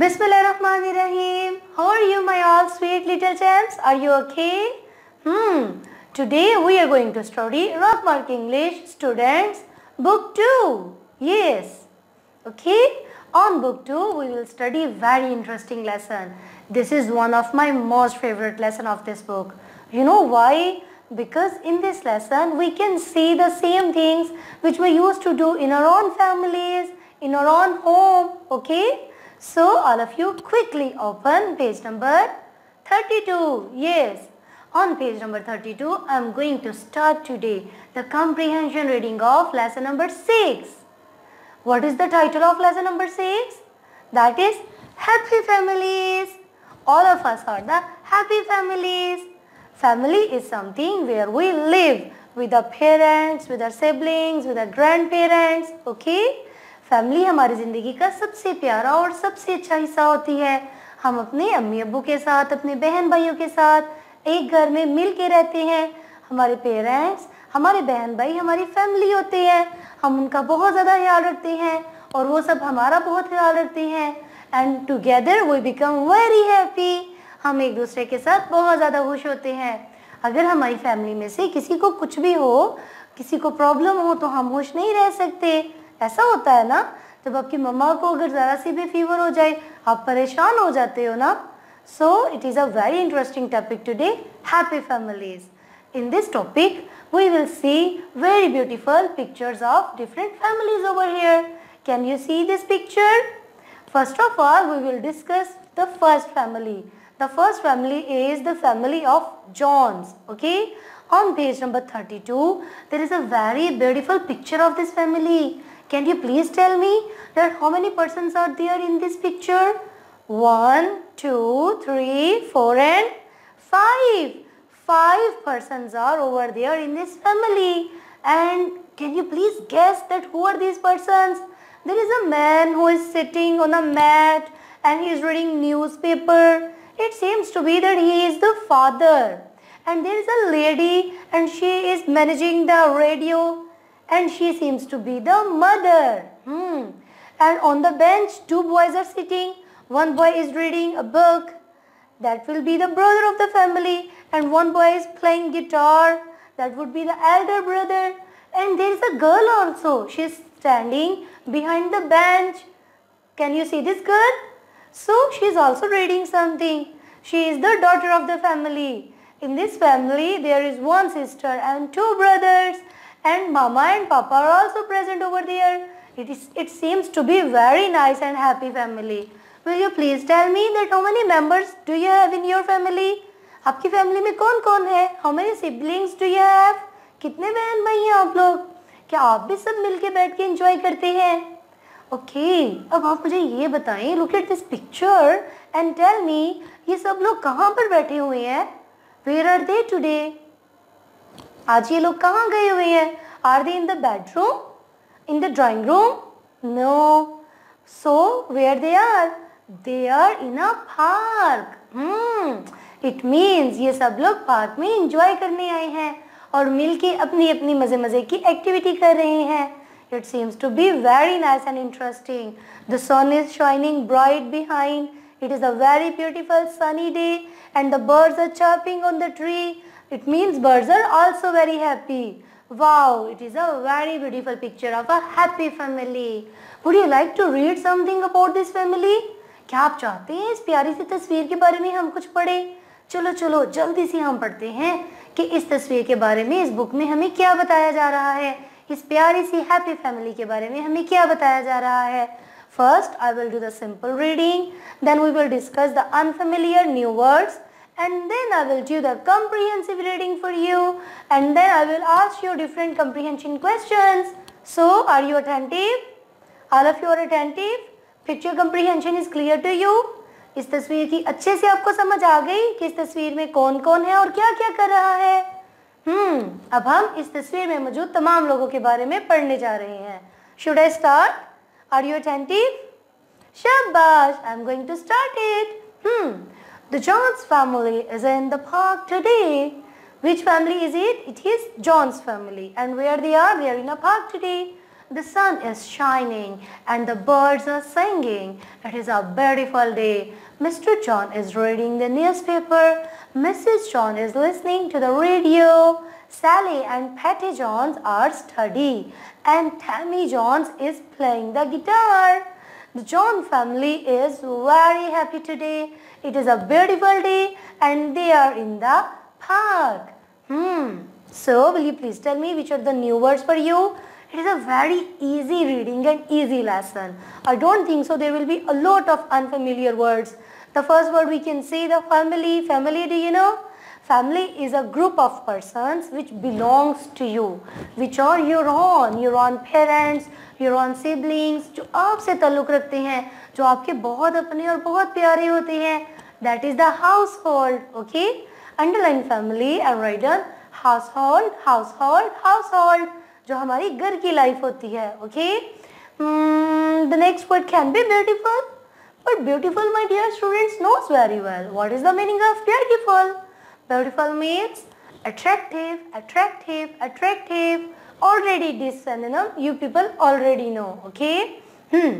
Bismillahirrahmanirrahim. How are you my all sweet little gems? Are you okay? Hmm. Today we are going to study Rockmark English students book 2. Yes. Okay. On book 2 we will study very interesting lesson. This is one of my most favorite lesson of this book. You know why? Because in this lesson we can see the same things which we used to do in our own families, in our own home. Okay. So all of you quickly open page number 32. Yes. On page number 32, I am going to start today the comprehension reading of lesson number 6. What is the title of lesson number 6? That is Happy Families. All of us are the happy families. Family is something where we live with our parents, with our siblings, with our grandparents. Okay? Family हमारी ज़िंदगी का सबसे प्यारा और सबसे अच्छा हिस्सा होती है। हम अपने अम्मी अबू के साथ, अपने बहन भाइयों के साथ एक घर में मिल के रहते हैं। हमारे पेरेंट्स हमारे बहन भाई, हमारी फैमिली होते हैं। हम उनका बहुत ज़्यादा ख्याल रखते हैं और वो सब हमारा बहुत ख्याल रखते हैं। And together we become very happy हम एक दूसरे के साथ बहुत ज़्यादा खुश होते हैं। अगर हमारी फैमिली में से किसी को कुछ भी हो, किसी को प्रॉब्लम हो तो हम खुश नहीं रह सकते। ऐसा होता है ना, जब आपकी मम्मा को अगर ज़रा सी भी फीवर हो जाए, आप परेशान हो जाते हो ना so it is a very interesting topic today happy families in this topic we will see very beautiful pictures of different families over here can you see this picture first of all we will discuss the first family the first family is the family of Johns okay on page number thirty two there is a very beautiful picture of this family Can you please tell me that how many persons are there in this picture? One, two, three, four and five. Five persons are over there in this family. And can you please guess that who are these persons? There is a man who is sitting on a mat and he is reading newspaper. It seems to be that he is the father. And there is a lady and she is managing the radio and she seems to be the mother. Hmm. And on the bench, two boys are sitting. One boy is reading a book. That will be the brother of the family. And one boy is playing guitar. That would be the elder brother. And there is a girl also. She is standing behind the bench. Can you see this girl? So she is also reading something. She is the daughter of the family. In this family, there is one sister and two brothers and mama and papa are also present over there. It, is, it seems to be very nice and happy family. Will you please tell me that how many members do you have in your family? आपकी family में कौन कौन है how many siblings do you have कितने बहन भाई हैं आप लोग क्या आप भी सब मिलके बैठ के एंजॉय करते हैं ओके okay, अब आप मुझे ये बताएँ look at this picture and tell me ये सब लोग कहाँ पर बैठे हुए हैं वेयर आर दे टुडे आज ये लोग कहाँ गए हुए हैं? Are they in the bedroom in the drawing room no so where are they they are in a park it means ये सब लोग पार्क में इंजॉय करने आए हैं और मिलके अपनी अपनी मज़े मज़े की एक्टिविटी कर रहे हैं। It seems to be very nice and interesting the sun is shining bright behind it is a very beautiful sunny day and the birds are chirping on the tree It means birds are also very happy. Wow, it is a very beautiful picture of a happy family. Would you like to read something about this family? क्या आप चाहते हैं इस प्यारी सी तस्वीर के बारे में हम कुछ पढ़े चलो चलो जल्दी से हम पढ़ते हैं कि इस तस्वीर के बारे में इस बुक में हमें क्या बताया जा रहा है इस प्यारी सी हैप्पी फैमिली के बारे में हमें क्या बताया जा रहा है first I will do the simple reading then we will discuss the unfamiliar new words and then I will do the comprehensive reading for you and then I will ask you different comprehension questions. So are you attentive? All of you are attentive? Picture comprehension is clear to you? इस तस्वीर की अच्छे से आपको समझ आ गई कि इस तस्वीर में कौन कौन है और क्या क्या कर रहा है हम्म अब हम इस तस्वीर में मौजूद तमाम लोगों के बारे में पढ़ने जा रहे हैं should I start are you attentive शाबाश I am going to start it hmm The John's family is in the park today. Which family is it? It is John's family. And where they are? They are in a park today. The sun is shining and the birds are singing. It is a beautiful day. Mr. John is reading the newspaper. Mrs. John is listening to the radio. Sally and Patty Johns are studying and Tammy Johns is playing the guitar. The John family is very happy today. It is a beautiful day and they are in the park. Hmm. So will you please tell me which are the new words for you? It is a very easy reading and easy lesson. I don't think so there will be a lot of unfamiliar words. The first word we can say the family. Family do you know? Family is a group of persons which belongs to you, which are your own, your own parents, your own siblings, जो आपसे ताल्लुक़ रखते हैं जो आपके बहुत अपने और बहुत प्यारे होते हैं। That is the household okay underline family under household household household जो हमारी घर की लाइफ होती है okay the next word can be beautiful but beautiful my dear students knows very well what is the meaning of beautiful beautiful means attractive attractive attractive already this you people already know okay hmm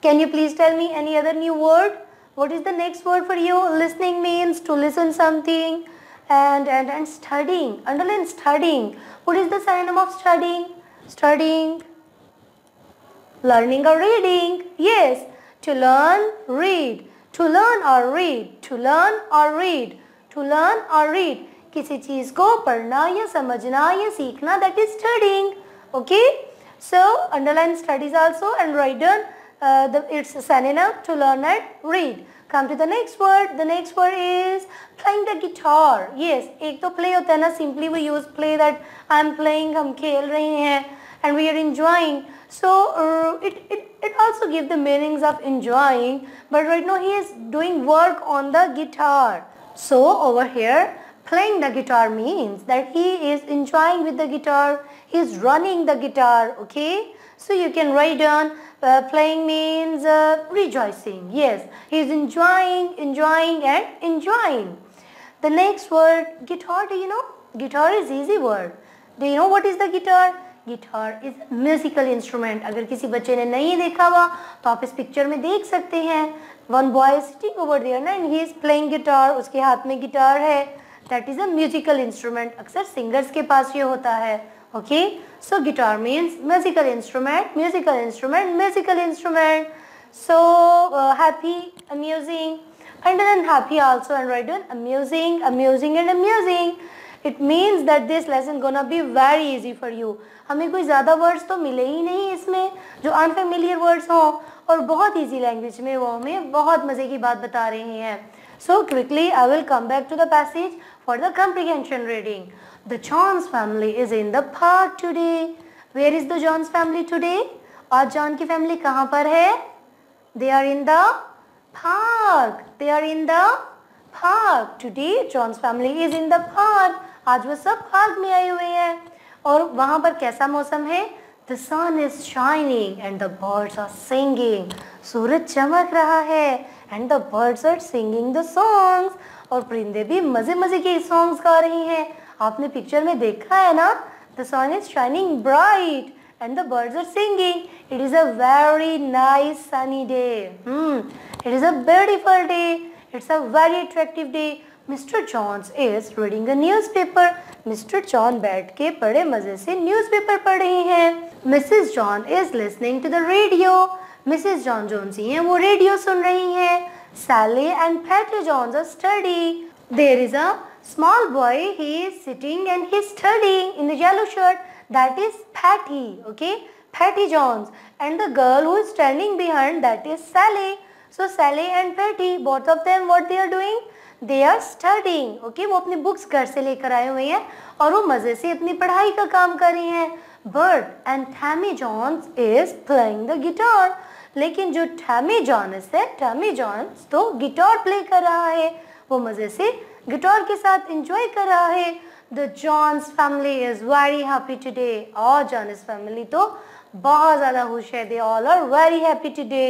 Can you please tell me any other new word? What is the next word for you? Listening means to listen something and, and, and studying. Underline studying. What is the synonym of studying? Studying. Learning or reading. Yes. To learn, read. To learn or read. To learn or read. To learn or read किसी चीज को पढ़ना या समझना या सीखना that is studying okay so underline studies also and Write down it's a synonym to learn and read. Come to the next word. The next word is playing the guitar. Yes, एक तो play होता है ना simply we use play that I'm playing हम खेल रहे हैं and we are enjoying. So uh, it, it, it also gives the meanings of enjoying but right now he is doing work on the guitar. So over here playing the guitar means that he is enjoying with the guitar, he is running the guitar, okay? So you can write down uh, playing means uh, rejoicing. Yes, he is enjoying, enjoying and enjoying. The next word guitar, do you know? Guitar is easy word. Do you know what is the guitar? Guitar is musical instrument अगर किसी बच्चे ने नहीं देखा हुआ तो आप इस पिक्चर में देख सकते हैं one boy sitting over there ना and he is playing guitar उसके हाथ में गिटार है that is a musical instrument अक्सर सिंगर्स के पास ये होता है okay so guitar means musical instrument musical instrument musical instrument so happy amusing and then happy also and write down amusing amusing and amusing. It means that this lesson gonna be very easy for you. हमें कोई ज़्यादा words तो मिले ही नहीं इसमें, जो unfamiliar words हों, और बहुत ईजी लैंग्वेज में वो हमें बहुत मज़े की बात बता रहे हैं। So quickly I will come back to the passage for the comprehension reading the Johns family is in the park today where is the Johns family today आज जॉन की फैमिली कहाँ पर है they are in the park they are in the park today Johns family is in the park आज वो सब park में आए हुए हैं और वहाँ पर कैसा मौसम है the sun is shining and the birds are singing सूरज चमक रहा है and the birds are singing the songs और परिंदे भी मज़े मज़े के सॉन्ग्स गा रही हैं। आपने पिक्चर में देखा है ना? The sun is shining bright and the birds are singing it is a very nice sunny day it is a beautiful day it's a very attractive day Mr Johns is reading a newspaper Mr John बैठ के बड़े मज़े से newspaper पढ़ रही हैं। Mrs John is listening to the radio Mrs John zone सी हैं वो रेडियो सुन रही हैं Sally and Patty Johns are study there is a small boy he is sitting and he's studying in the yellow shirt that is Patty okay Patty Jones and the girl who is standing behind that is Sally so Sally and Patty both of them what they are doing they are studying okay वो अपनी books घर से लेकर आए हुए हैं और वो मज़े से अपनी पढ़ाई का काम कर रही हैं but and Tammy Johns is playing the guitar लेकिन जो थैमी जॉन्स है, टैमी जॉन्स तो गिटार प्ले कर रहा है। वो मज़े से गिटार के साथ इंजॉय कर रहा है। The Johns family is very happy today और जॉन्स फैमिली तो बहुत ज़्यादा खुश है। They all are very happy today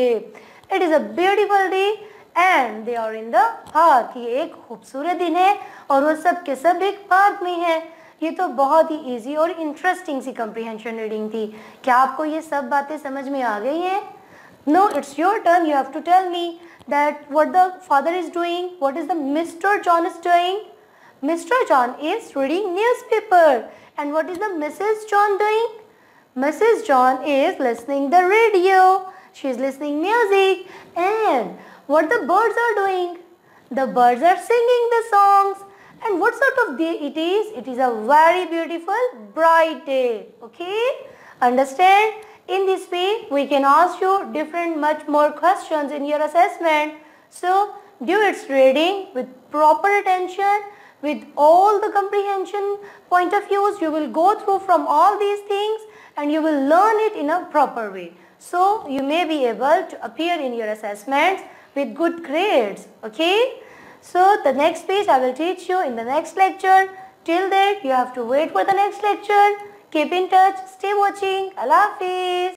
it is a beautiful day and they are in the park ये एक खूबसूरत दिन है और वो सब के सब एक पार्क में है। ये तो बहुत ही इजी और इंटरेस्टिंग सी कंप्रीहेंशन रीडिंग थी। क्या आपको ये सब बातें समझ में आ गई हैं? No, it's your turn. You have to tell me that what the father is doing. What is the Mr. John is doing? Mr. John is reading newspaper. And what is the Mrs. John doing? Mrs. John is listening the radio. She is listening music. And what the birds are doing? The birds are singing the songs. And what sort of day it is? It is a very beautiful bright day. Okay? Understand? In this way, we can ask you different much more questions in your assessment. So, do its reading with proper attention, with all the comprehension point of views. You will go through from all these things and you will learn it in a proper way. So, you may be able to appear in your assessments with good grades. Okay? So the next piece I will teach you in the next lecture. Till then you have to wait for the next lecture. Keep in touch. Stay watching. Allah Hafiz.